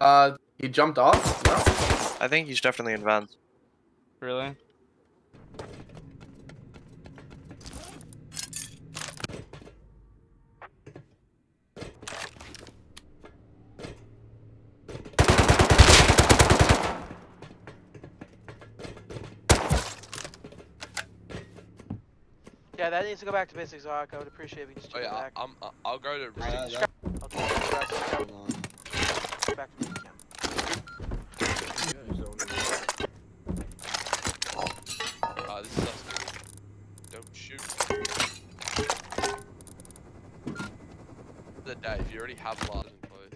Uh, he jumped off? No. I think he's definitely advanced. Really? Yeah, that needs to go back to basics, Ark. I would appreciate if you just Oh yeah, back. I'm, I'll go to. Uh, back to hold on. back camp. Uh, this is us. Don't shoot. The day, if you already have large and close.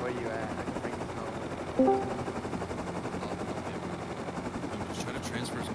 Where you at? I can bring you home transfers